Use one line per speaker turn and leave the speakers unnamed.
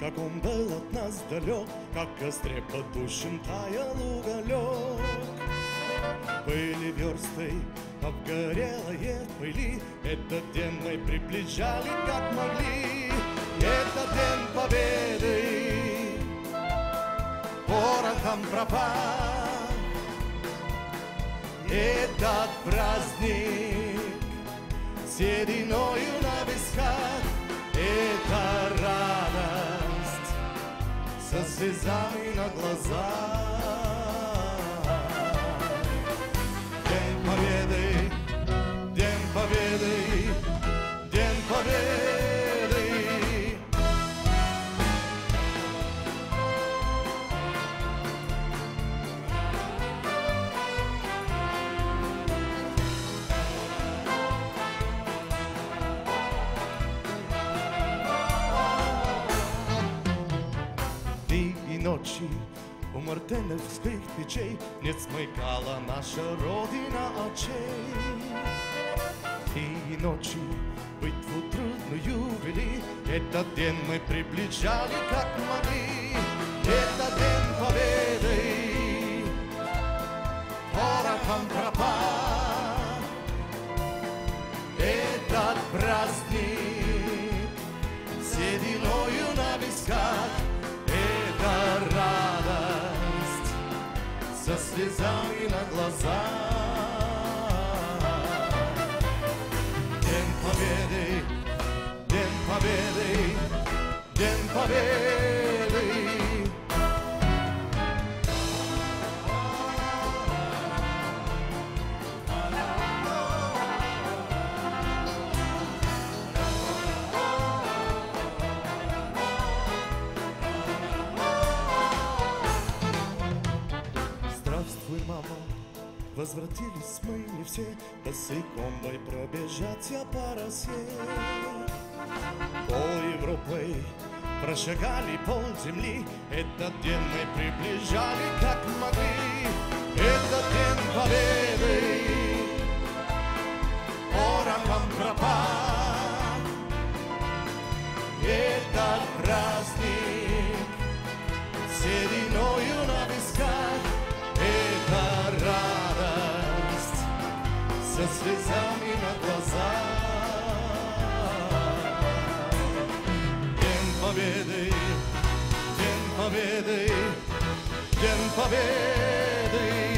как он был от нас далек, как в костре потушен таял уголек. Были версты обгорелые пыли, этот день мы приближали как могли. Это день победы, порохом пропал. Этот праздник сединою со слезами на глазах Ночи у мартеновских печей Не смыкала наша Родина очей. И ночи битву трудную вели Этот день мы приближали как могли Это день со слезами на глазах. День Победы, День Победы, День Победы возвратились мы не все Босиком мы я по росе. Пол Европы прошагали пол земли Этот день мы приближали как со слезами на глазах День Победы, День Победы, День Победы